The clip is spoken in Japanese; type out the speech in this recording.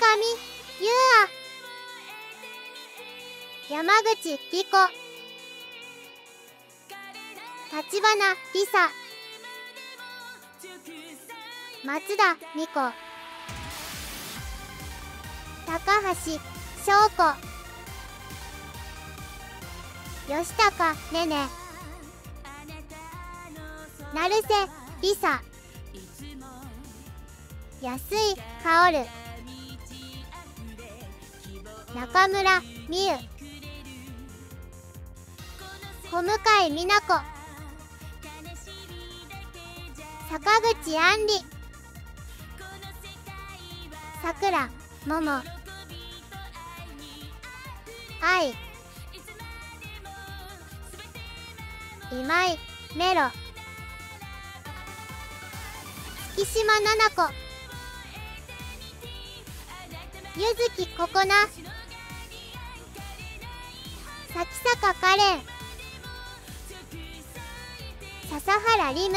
優愛山口莉子。立花梨沙。松田美子。高橋翔子。吉高ねね成瀬りさ安井香る中村美優。小向美奈子。坂口杏里。さくらもも愛。今井メロ。月島菜々子。ゆずきここな。咲坂カレン。笹原リム。